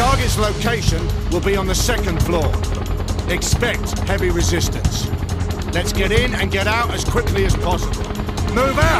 target's location will be on the second floor. Expect heavy resistance. Let's get in and get out as quickly as possible. Move out!